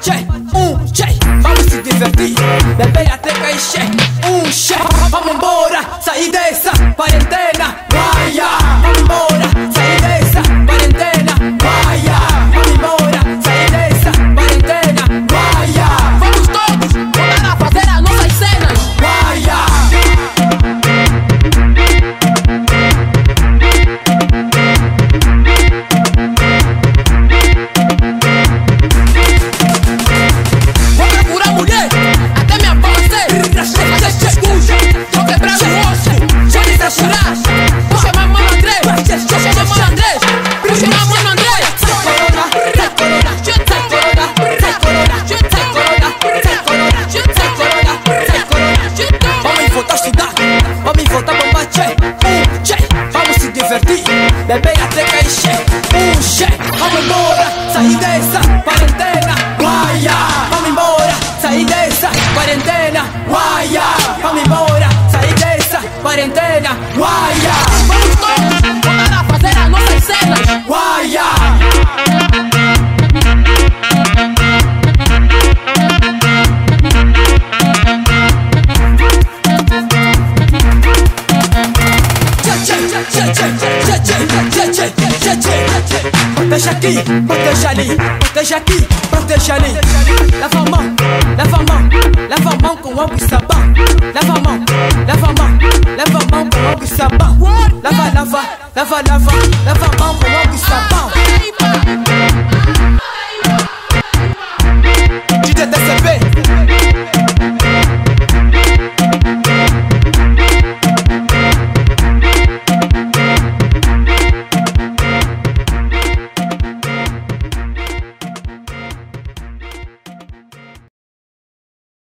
Uche, uche, vamos se divertir. Bebê até caixé, uche. divertir De Megateca y She, un She Mami mora, salí de esa cuarentena Guaya, mami mora, salí de esa cuarentena Guaya, in mora, salí de esa cuarentena Proteja aqui, proteja ali, proteja aqui, proteja ali. Lava a mão, lava a mão, lava a mão com água e sabão. Lava a mão, lava a mão, lava a mão com água e sabão. Lava, lava, lava, lava, lava a mão com água e.